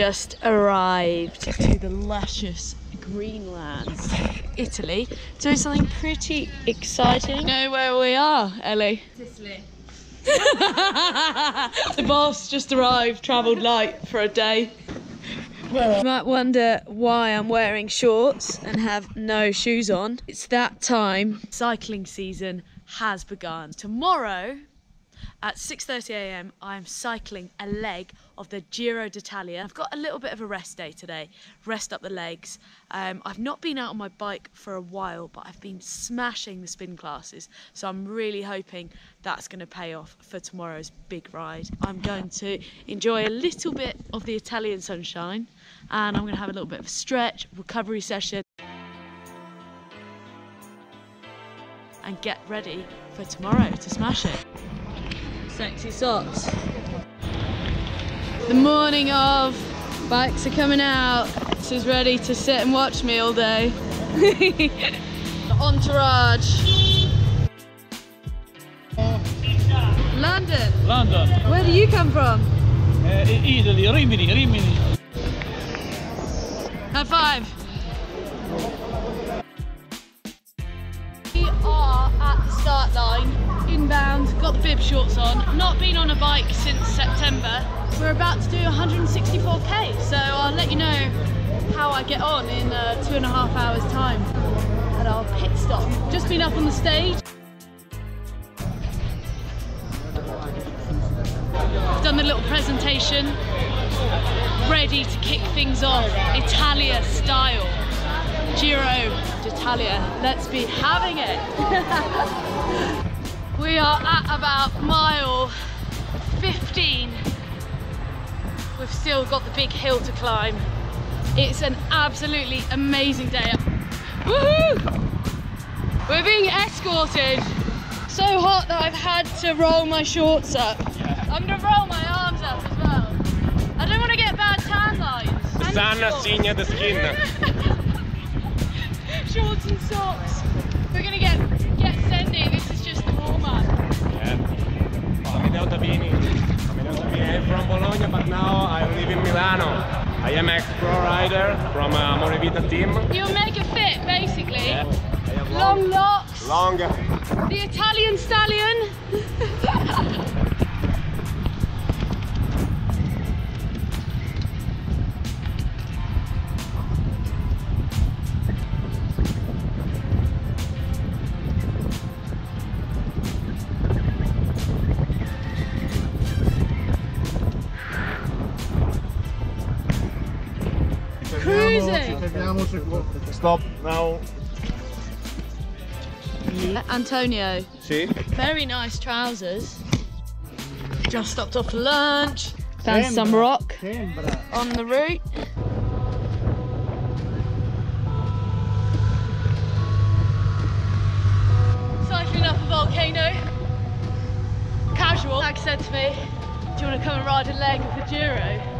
Just arrived to the luscious Greenlands, Italy, doing something pretty exciting. Know where we are, Ellie? Sicily. the boss just arrived, travelled light for a day. You might wonder why I'm wearing shorts and have no shoes on. It's that time. Cycling season has begun. Tomorrow at 6.30am I am cycling a leg of the Giro d'Italia. I've got a little bit of a rest day today, rest up the legs. Um, I've not been out on my bike for a while but I've been smashing the spin classes so I'm really hoping that's going to pay off for tomorrow's big ride. I'm going to enjoy a little bit of the Italian sunshine and I'm going to have a little bit of a stretch, recovery session and get ready for tomorrow to smash it. Sexy socks. The morning of, bikes are coming out. She's ready to sit and watch me all day. Entourage. London. London, Where do you come from? uh, Italy, Rimini, Rimini. High five. We are at the start line, got the bib shorts on. Not been on a bike since September. We're about to do 164k, so I'll let you know how I get on in uh, two and a half hours time at our pit stop. Just been up on the stage. Done the little presentation ready to kick things off Italia style. Giro d'Italia. Let's be having it. we are at about mile 15. We've still got the big hill to climb. It's an absolutely amazing day. Woohoo! We're being escorted. So hot that I've had to roll my shorts up. I'm gonna roll my arms up as well. I don't want to get bad tan lines. Shorts. signa the skin. Shorts and socks. We're gonna get rider from uh, Amore Vita team. You'll make a fit, basically. Yeah. Have Long locks. long. The Italian stallion. Cruising. Stop now. Antonio, See? very nice trousers. Just stopped off for lunch. Found some rock on the route. Cycling up a volcano. Casual. Like said to me, do you want to come and ride a leg of the Giro?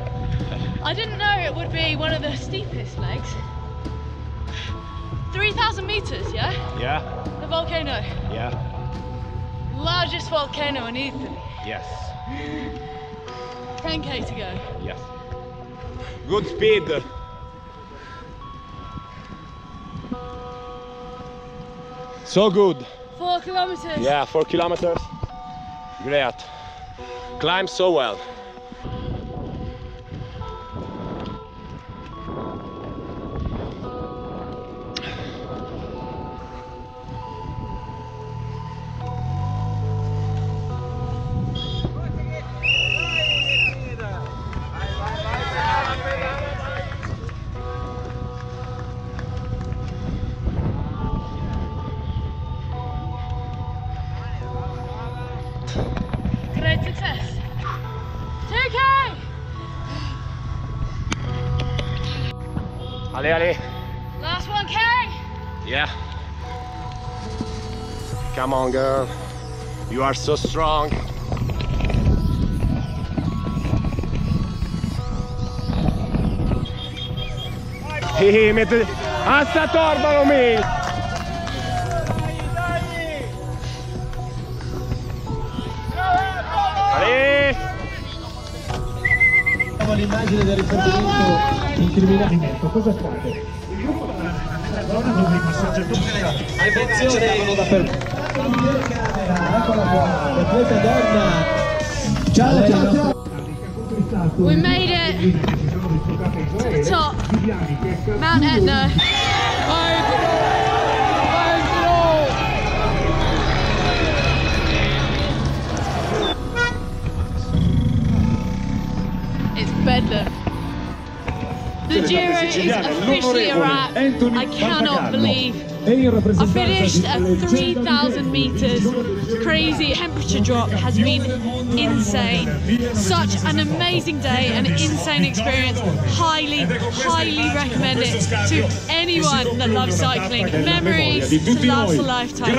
I didn't know it would be one of the steepest legs. 3,000 meters, yeah? Yeah. The volcano. Yeah. Largest volcano in Italy. Yes. 10k to go. Yes. Good speed. So good. Four kilometers. Yeah, four kilometers. Great. Climb so well. Great success. 2k. Ale, ale. Last 1k. Yeah. Come on, girl. You are so strong. Hehe, mette... Asta torbalo mi! L'immagine del ripartimento incriminato. Cosa fate? Attenzione! Eccola qua, l'atleta donna. Ciao, ciao, ciao! We made it to the top, Mount Etna. The Giro is officially a wrap. I cannot believe I finished at 3,000 meters. Crazy temperature drop has been insane. Such an amazing day, an insane experience. Highly, highly recommend it to anyone that loves cycling. Memories to last a lifetime.